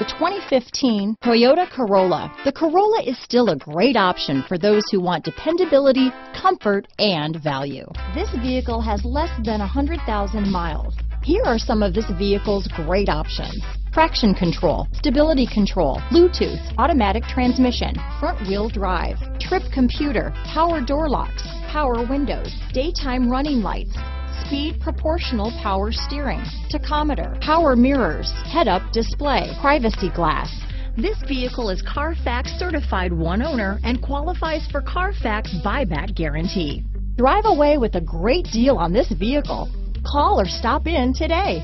The 2015 Toyota Corolla. The Corolla is still a great option for those who want dependability, comfort, and value. This vehicle has less than 100,000 miles. Here are some of this vehicle's great options. Traction control, stability control, Bluetooth, automatic transmission, front wheel drive, trip computer, power door locks, power windows, daytime running lights, speed proportional power steering, tachometer, power mirrors, head-up display, privacy glass. This vehicle is Carfax certified one owner and qualifies for Carfax buyback guarantee. Drive away with a great deal on this vehicle. Call or stop in today.